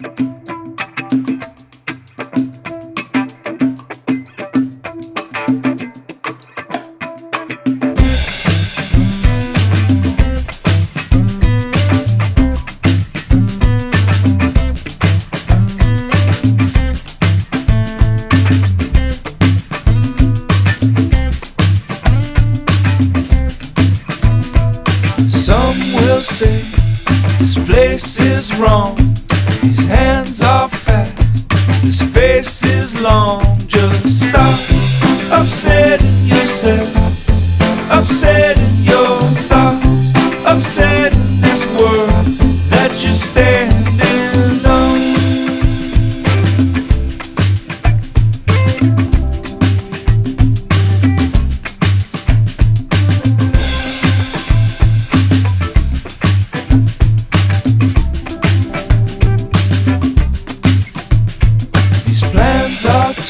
Some will say this place is wrong. These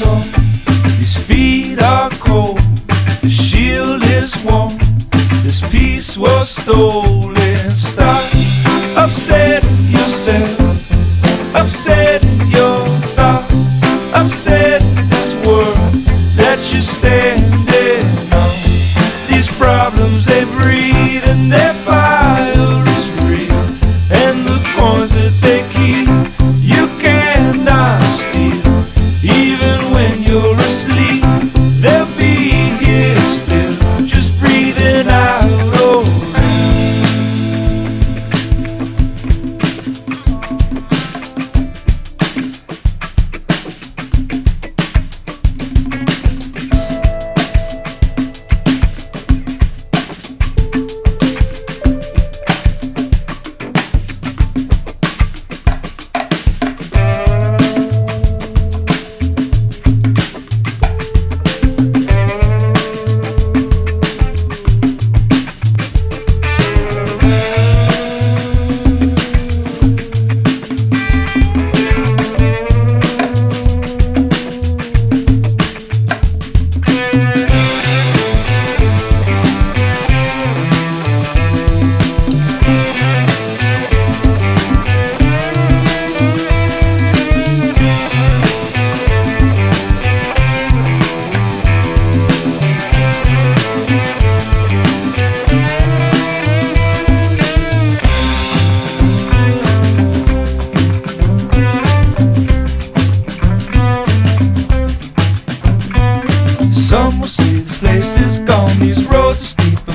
are these feet are cold, the shield is warm. this peace was stolen. Stop upsetting yourself, upsetting your thoughts, upsetting this world that you're standing on. These problems they breathe and their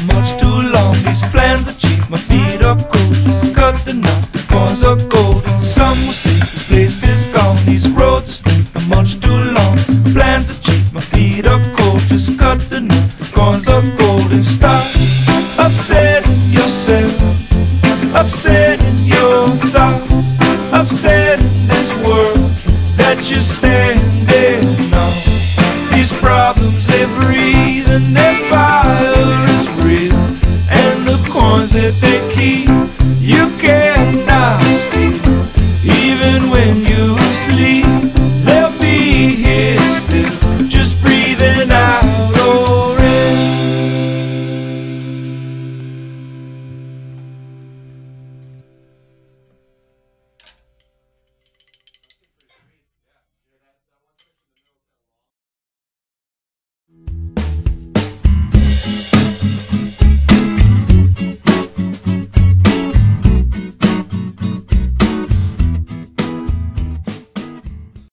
much too long. These plans are cheap, my feet are cold. Just cut the knot, the coins are gold. Some will say this place is gone. These roads are steep and much too long. Plans are cheap, my feet are cold. Just cut the knot, the coins are gold. And stop upsetting yourself, upsetting your thoughts, upsetting this world that you're.